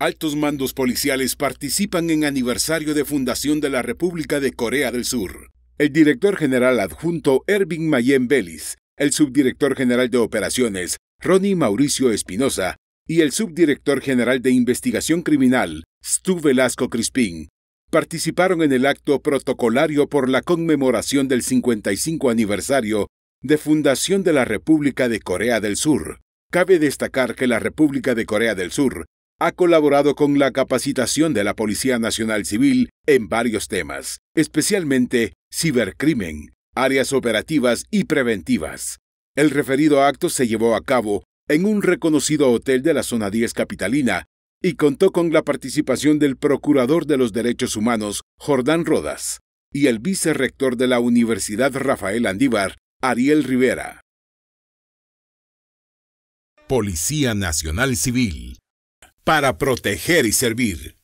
Altos mandos policiales participan en aniversario de fundación de la República de Corea del Sur. El director general adjunto Ervin Mayen Belis, el subdirector general de operaciones Ronnie Mauricio Espinosa y el subdirector general de investigación criminal Stu Velasco Crispín participaron en el acto protocolario por la conmemoración del 55 aniversario de fundación de la República de Corea del Sur. Cabe destacar que la República de Corea del Sur ha colaborado con la capacitación de la Policía Nacional Civil en varios temas, especialmente cibercrimen, áreas operativas y preventivas. El referido acto se llevó a cabo en un reconocido hotel de la zona 10 capitalina y contó con la participación del Procurador de los Derechos Humanos, Jordán Rodas, y el vicerrector de la Universidad Rafael Andívar, Ariel Rivera. Policía Nacional Civil para proteger y servir.